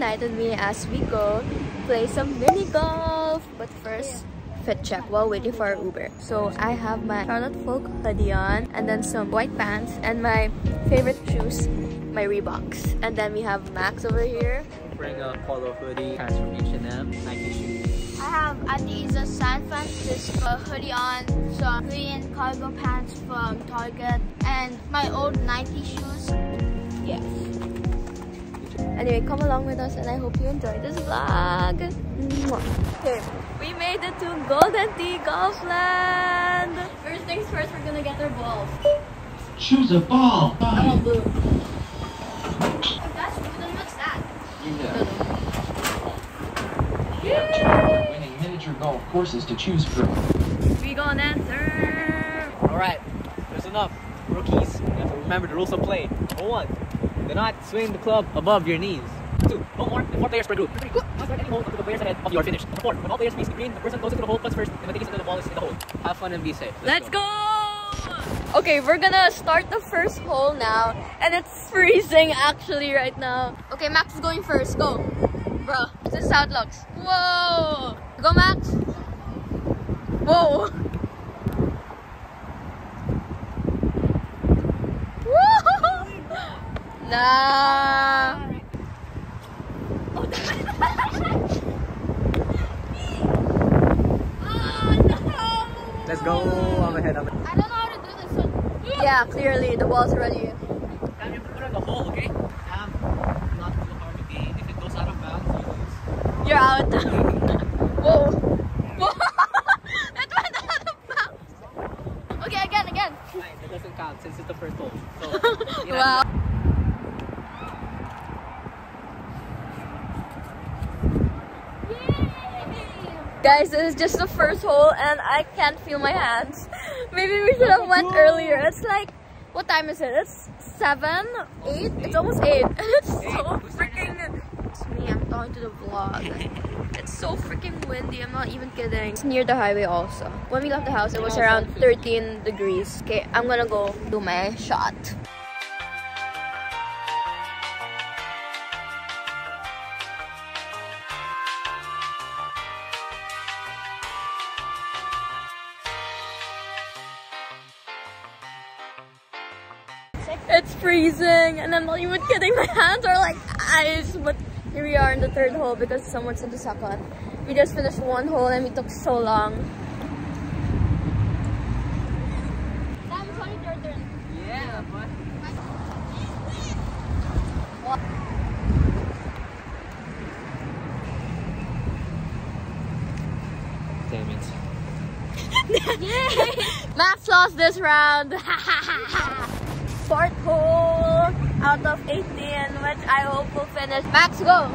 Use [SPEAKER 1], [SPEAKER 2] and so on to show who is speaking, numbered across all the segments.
[SPEAKER 1] tonight with me as we go play some mini golf. But first, fit check while waiting for our Uber. So I have my Charlotte Folk hoodie on and then some white pants and my favorite shoes, my Reeboks. And then we have Max over here.
[SPEAKER 2] Bring a polo hoodie, pants from H&M, Nike shoes.
[SPEAKER 3] I have Adidas San Francisco hoodie on, some green cargo pants from Target, and my old Nike shoes.
[SPEAKER 1] Yes. Anyway, come along with us and I hope you enjoy this vlog. Okay, we made it to Golden Tee Golfland. First things first, we're gonna get our balls.
[SPEAKER 4] Choose a ball.
[SPEAKER 1] I want blue.
[SPEAKER 3] That's then what's that?
[SPEAKER 4] Winning miniature golf courses to choose from.
[SPEAKER 1] We gonna answer.
[SPEAKER 2] Alright, there's enough. Rookies, you have to remember the rules of play. Number one, do not swing the club above your knees. Two, no more than four players per group. Three, not strike any hole until the players ahead of you are finished. Number four, when all players face the green, the person closest to the hole puts first, and when they until the ball is in the hole. Have fun and be safe.
[SPEAKER 1] Let's go! Okay, we're gonna start the first hole now. And it's freezing actually right now. Okay, Max is going first. Go. Bro, this is how it looks. Whoa! Go, Max. Whoa! Woo! Nah.
[SPEAKER 2] Let's go. I'm ahead. I'm ahead.
[SPEAKER 3] I don't know how to do this one.
[SPEAKER 1] Yeah, clearly the ball's already.
[SPEAKER 2] Damn, you put it in the hole, okay? Um, not too hard to be. If it goes out of bounds, you lose.
[SPEAKER 1] You're out. Whoa. Whoa. that went out of bounds. Okay, again, again.
[SPEAKER 2] Fine, that doesn't count since it's the first hole. So, you know,
[SPEAKER 1] Wow. Guys, this is just the first hole and I can't feel my hands. Maybe we should have went earlier. It's like, what time is it? It's 7, 8? It's almost 8. It's so freaking... It's me, I'm talking to the vlog. It's so freaking windy, I'm not even kidding. It's near the highway also. When we left the house, it was around 13 degrees. Okay, I'm gonna go do my shot. It's freezing and I'm not even kidding. My hands are like ice. But here we are in the third hole because someone's in the second. We just finished one hole and we took so long.
[SPEAKER 3] Damn, it's only your turn.
[SPEAKER 2] Yeah, but. Damn it.
[SPEAKER 1] Max lost this round. Fourth hole out of 18, which I hope will finish. Max, go.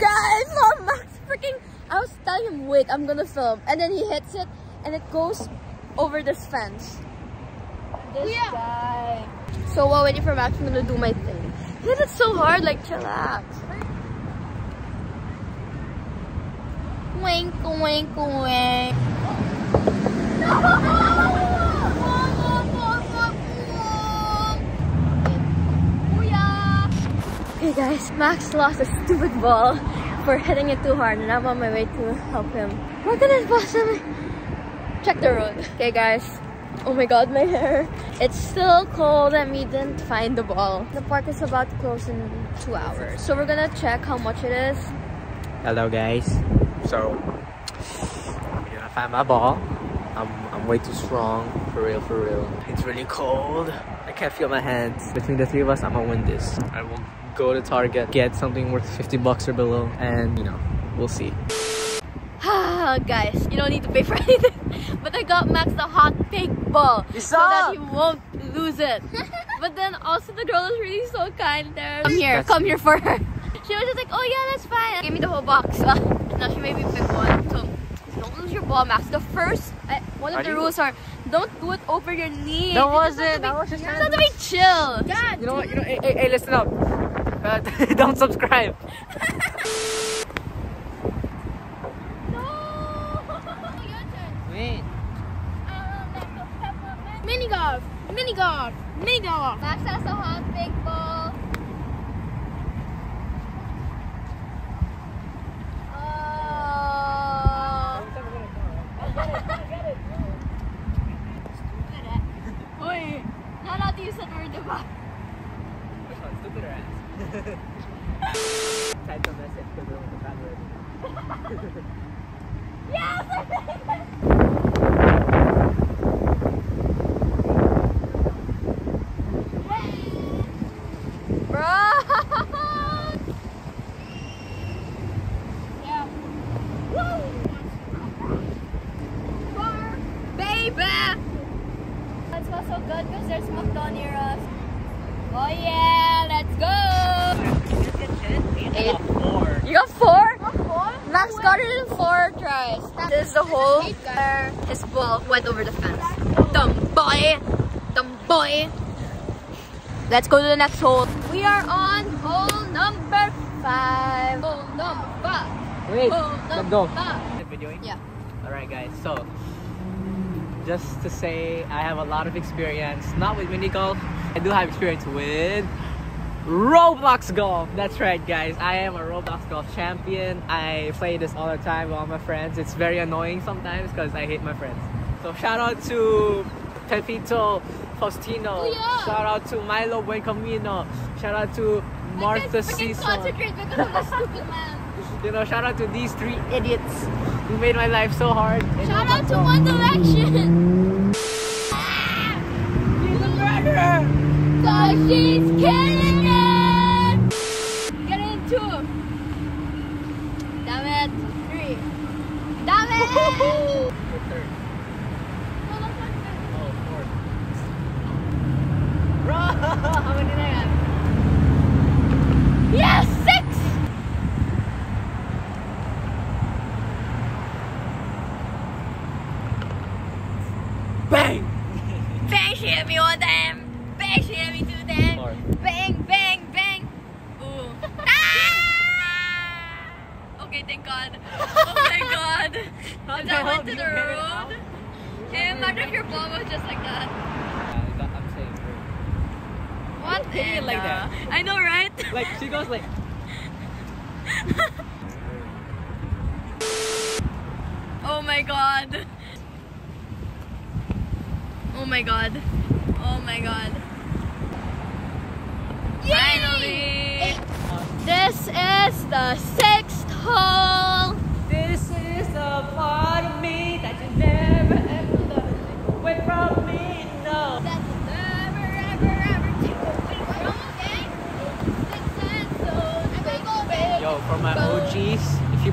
[SPEAKER 1] Guys, no, oh, Max freaking. I was telling him, wait, I'm gonna film. And then he hits it and it goes over this fence. This
[SPEAKER 3] Yeah.
[SPEAKER 1] guy. So while waiting for Max, I'm gonna do my thing. Hit it so hard, like chillax.
[SPEAKER 3] Wink, wink, wink.
[SPEAKER 1] Okay guys, Max lost a stupid ball for hitting it too hard and I'm on my way to help him. Look at this Blossom! Check the road. Okay guys, oh my god, my hair. It's still cold and we didn't find the ball. The park is about to close in two hours. So we're gonna check how much it is.
[SPEAKER 2] Hello, guys. So, I'm gonna find my ball. I'm, I'm way too strong. For real, for real. It's really cold. I can't feel my hands. Between the three of us, I'm gonna win this. I will go to Target, get something worth 50 bucks or below, and you know, we'll see.
[SPEAKER 1] guys, you don't need to pay for anything. But I got Max the hot pink ball
[SPEAKER 2] You
[SPEAKER 1] so that
[SPEAKER 2] suck!
[SPEAKER 1] he won't lose it. but then also the girl is really so kind there. Come here,
[SPEAKER 2] That's-
[SPEAKER 1] come here for her. She was just like, oh yeah, that's fine. Give me the whole box. Now she made me pick one. So don't lose your ball, Max. The first, uh, one of
[SPEAKER 2] Are
[SPEAKER 1] the rules are don't do it over your knee.
[SPEAKER 2] That
[SPEAKER 1] You just have to
[SPEAKER 2] wasn't-
[SPEAKER 1] be-
[SPEAKER 2] that was just
[SPEAKER 1] you
[SPEAKER 2] trying
[SPEAKER 1] have
[SPEAKER 2] to
[SPEAKER 1] to be chill.
[SPEAKER 3] God,
[SPEAKER 2] You know what? You know, hey, hey, hey listen up. Uh, don't subscribe.
[SPEAKER 3] no.
[SPEAKER 2] Wait.
[SPEAKER 3] Um, let's go peppermint. Mini golf. Mini golf. Mini golf.
[SPEAKER 1] Max has a hot pink ball.
[SPEAKER 2] Type a message to the camera.
[SPEAKER 1] Bro!
[SPEAKER 3] Yeah.
[SPEAKER 1] Baby! That smells so good because there's McDonald's near us. Oh yeah, let's go! Eight.
[SPEAKER 2] Four.
[SPEAKER 1] You got four?
[SPEAKER 3] Four?
[SPEAKER 1] Max got it in four tries. This is the hole where his ball went over the fence. Dumb boy! Dumb boy! Let's go to the next hole. We are on hole number five. Hole number five.
[SPEAKER 2] Wait,
[SPEAKER 1] Hole
[SPEAKER 2] let's
[SPEAKER 1] number
[SPEAKER 2] go.
[SPEAKER 1] five.
[SPEAKER 2] Videoing?
[SPEAKER 1] Yeah.
[SPEAKER 2] Alright guys, so just to say I have a lot of experience, not with mini golf, I do have experience with Roblox golf. That's right guys, I am a Roblox golf champion. I play this all the time with all my friends. It's very annoying sometimes because I hate my friends. So shout out to Pepito Faustino.
[SPEAKER 3] Oh, Kuya!
[SPEAKER 2] Shout out to Milo Buencamino. Shout out to Martha
[SPEAKER 3] I can't concentrate because of the stupid man.
[SPEAKER 2] You know, shout out to these three idiots who made my life so hard.
[SPEAKER 3] Shout out to. One Direction.
[SPEAKER 2] He's a murderer!
[SPEAKER 3] Cause she's killing it. Get in two. Damn it. Three. Damn it.
[SPEAKER 2] The third.
[SPEAKER 3] No, that's not good.
[SPEAKER 2] Oh, fourth. Bro, how many na yan?
[SPEAKER 3] Yes, six.
[SPEAKER 2] Bang!
[SPEAKER 1] Bang, she hit me one time. Bang, she hit me two times.
[SPEAKER 2] Fourth.
[SPEAKER 1] Bang, bang, bang. Ooh. ah! Okay, thank God. Oh my God.
[SPEAKER 2] How
[SPEAKER 1] As
[SPEAKER 2] the
[SPEAKER 1] I
[SPEAKER 2] hell
[SPEAKER 1] went
[SPEAKER 2] did
[SPEAKER 1] to
[SPEAKER 2] you
[SPEAKER 1] the
[SPEAKER 2] get it out?
[SPEAKER 1] road. Hey, imagine if your ball was just like that.
[SPEAKER 2] Yeah, I'm saying. Hit it like
[SPEAKER 1] the-
[SPEAKER 2] that.
[SPEAKER 1] I know, right?
[SPEAKER 2] Like, she goes like.
[SPEAKER 1] Oh my god. Oh my god. Oh my god. Finally! This is the sixth hole.
[SPEAKER 2] This is the part of me that you never ever away from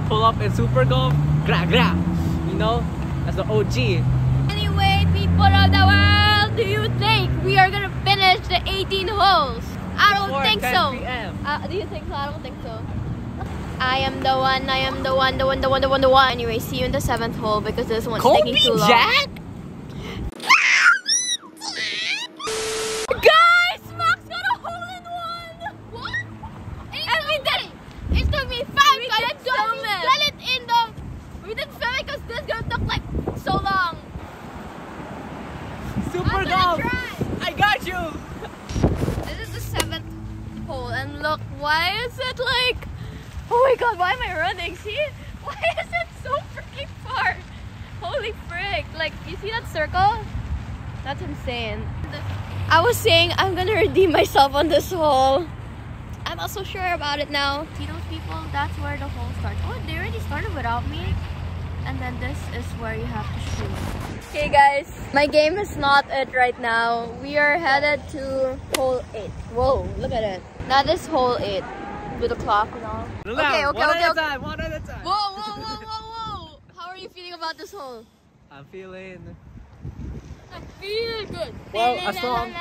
[SPEAKER 2] pull up in Super Golf, gra gra. You know, that's the OG.
[SPEAKER 1] Anyway, people of the world, do you think we are gonna finish the 18 holes? I don't
[SPEAKER 2] Before
[SPEAKER 1] think
[SPEAKER 2] 10
[SPEAKER 1] so. Uh, do you think so? I don't think so. I am the one, I am the one, the one, the one, the one, the one. Anyway, see you in the seventh hole because this one's taking too long.
[SPEAKER 2] Jack?
[SPEAKER 1] Guys, Max got a hole in one!
[SPEAKER 3] What?
[SPEAKER 1] And we did
[SPEAKER 3] It took me five
[SPEAKER 1] We
[SPEAKER 3] minutes
[SPEAKER 1] did
[SPEAKER 3] to
[SPEAKER 1] film
[SPEAKER 3] film
[SPEAKER 1] it.
[SPEAKER 3] Got it in the.
[SPEAKER 1] We didn't film it because this gonna took like so long.
[SPEAKER 2] Super
[SPEAKER 3] I'm gonna
[SPEAKER 2] Golf.
[SPEAKER 3] try.
[SPEAKER 2] I got you.
[SPEAKER 1] This is the seventh hole, and look, why is it like? Oh my God, why am I running? See, why is it so freaking far? Holy frick! Like, you see that circle? That's insane. I was saying I'm gonna redeem myself on this hole. I'm not so sure about it now.
[SPEAKER 3] See those people? That's where the hole starts. Oh, they already started without me. And then this is where you have to shoot.
[SPEAKER 1] Okay guys, my game is not it right now. We are headed to hole 8. Whoa, look at it. That is hole 8 with the clock and all. Okay, okay,
[SPEAKER 2] one
[SPEAKER 1] okay,
[SPEAKER 2] at
[SPEAKER 1] okay.
[SPEAKER 2] a time. One at a time.
[SPEAKER 1] Whoa, whoa, whoa, whoa, whoa! How are you feeling about this hole?
[SPEAKER 2] I'm feeling.
[SPEAKER 3] I feel good.
[SPEAKER 2] Well, as long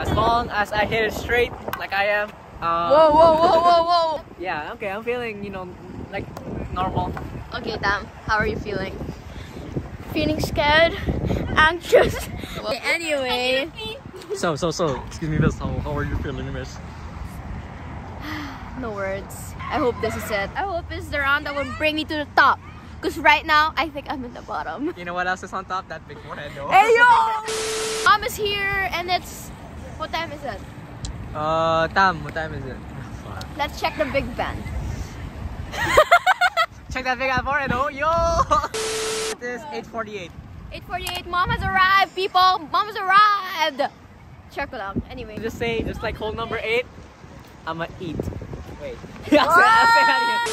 [SPEAKER 2] as long as I hit it straight, like I am. Uh,
[SPEAKER 1] Whoa, whoa, whoa, whoa, whoa!
[SPEAKER 2] Yeah. Okay. I'm feeling, you know, like normal.
[SPEAKER 1] Okay, damn. How are you feeling? Feeling scared? Anxious? Okay, anyway.
[SPEAKER 2] So, so, so. Excuse me, miss. How, how are you feeling, miss?
[SPEAKER 1] No words. I hope this is it. I hope it's is the round that will bring me to the top. Because right now, I think I'm in the bottom.
[SPEAKER 2] You know what else is on top? That big forehead, though.
[SPEAKER 1] Hey yo! Mom is here and it's. What time is it?
[SPEAKER 2] Uh, Tam, what time is it?
[SPEAKER 1] Let's check the Big Ben.
[SPEAKER 2] Check that big forehead, oh, yo! it is 8:48.
[SPEAKER 1] 848. Mom has arrived, people. Mom has arrived. check it out. Anyway.
[SPEAKER 2] Just say, just like hole number eight, I'ma eat. Wait. I'll say, I'll say that again.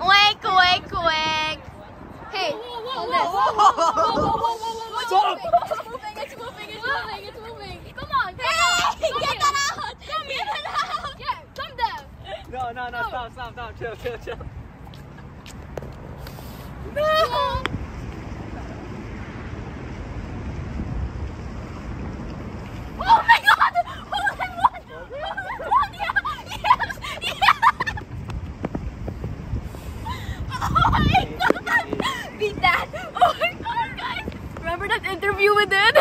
[SPEAKER 1] Wake, wake, wake. Hey, hold this.
[SPEAKER 2] Stop!
[SPEAKER 1] It's moving, it's moving, it's moving, it's moving. Come on, come on. Come
[SPEAKER 3] get
[SPEAKER 1] here.
[SPEAKER 3] that out.
[SPEAKER 1] Come here. Get that out. Yeah, come down.
[SPEAKER 2] No, no, no, stop, stop, stop, chill, chill, chill.
[SPEAKER 1] No. Oh my god! Hole in one! Hole in one! Yeah! Yes! Yes! Oh my god! Beat that! Oh my god, guys! Remember that interview we did?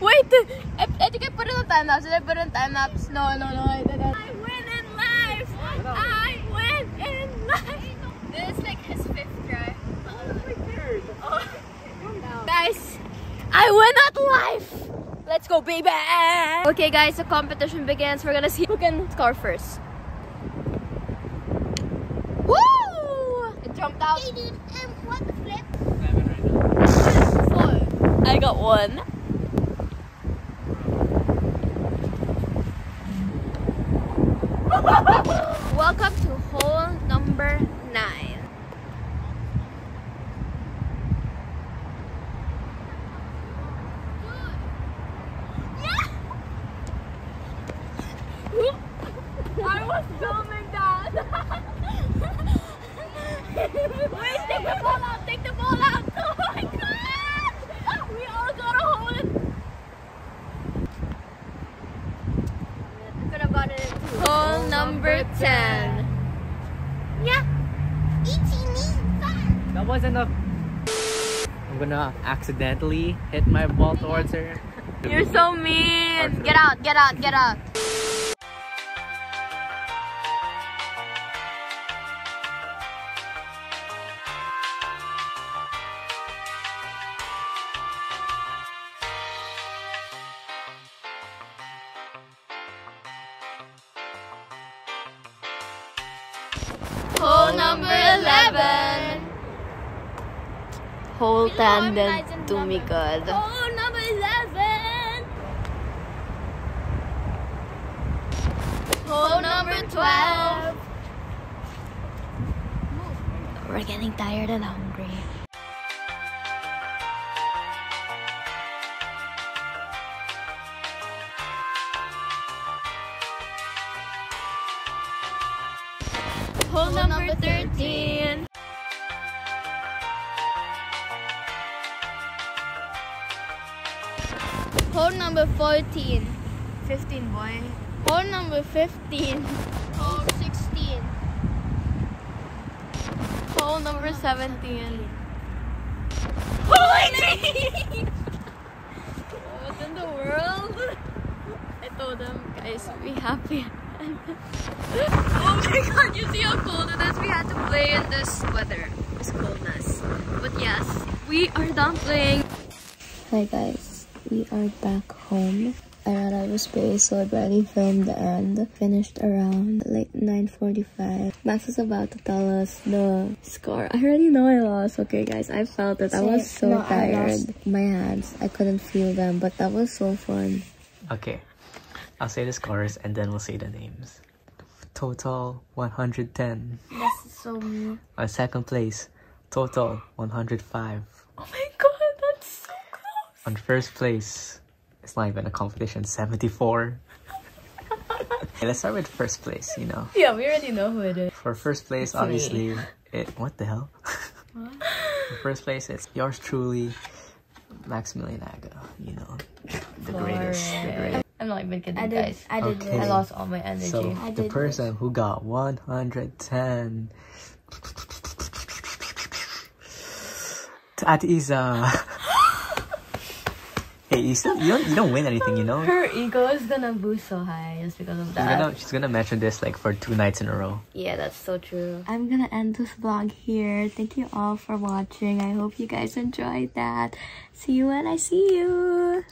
[SPEAKER 1] Wait! I, I think I put it on time lapse. Did I put it on? No, no, no, I didn't. I win in life! I win in life! This is like his fifth try. Guys, I win at life! Let's go, baby! Okay, guys, the competition begins. We're gonna see who can score first. Woo! It jumped out.
[SPEAKER 3] Hey, dude, um, what the flip?
[SPEAKER 1] Four. I got one. Welcome to hole number nine. I was filming that. Wait, take the ball out, take the ball out. Oh my god! We all got a hole in. Could have gotten it too. Hole number 10.
[SPEAKER 3] Yeah. Eating me. Fun.
[SPEAKER 2] That wasn't a. I'm gonna accidentally hit my ball towards her.
[SPEAKER 1] You're so mean. Get out, get out, get out. Hole 10 didn't do me good. Hole number 11. Hole number 12. We're getting tired and hungry. Hole number 13. Hole number 14. 15, boy. Hole number 15.
[SPEAKER 3] Hole 16.
[SPEAKER 1] Hole number 17. Hole 18! what in the world? I told them, guys, be happy. oh my god, you see how cold it is? We had to play in this weather, this coldness. But yes, we are done playing.
[SPEAKER 5] Hi guys, we are back home. I ran out of space, so I already filmed and finished around late 9.45. Max is about to tell us the score. I already know I lost. Okay guys, I felt it. I was so
[SPEAKER 3] No,
[SPEAKER 5] tired. My hands, I couldn't feel them, but that was so fun.
[SPEAKER 2] Okay, I'll say the scores and then we'll say the names. Total 110.
[SPEAKER 3] That's so mean.
[SPEAKER 2] On second place, total 105.
[SPEAKER 1] Oh my god, that's so close.
[SPEAKER 2] On first place, it's not even a competition, 74. okay, let's start with first place, you know.
[SPEAKER 1] Yeah, we already know who it is.
[SPEAKER 2] For first place,
[SPEAKER 1] me.
[SPEAKER 2] obviously, it. What the hell? For first place, it's yours truly, Maximilian Aga. You know, the greatest, the greatest.
[SPEAKER 1] I'm not even kidding,
[SPEAKER 3] I did.
[SPEAKER 1] guys.
[SPEAKER 3] I did.
[SPEAKER 2] Okay.
[SPEAKER 1] I lost all my energy.
[SPEAKER 2] So
[SPEAKER 3] I
[SPEAKER 2] the
[SPEAKER 3] did
[SPEAKER 2] person who got 110, that is uh. hey, you still you don't you don't win anything, you know.
[SPEAKER 1] Her ego is gonna boost so high just because of
[SPEAKER 2] She's
[SPEAKER 1] that.
[SPEAKER 2] gonna she's gonna mention this like for two nights in a row.
[SPEAKER 1] Yeah, that's so true.
[SPEAKER 5] I'm gonna end this vlog here. Thank you all for watching. I hope you guys enjoyed that. See you when I see you.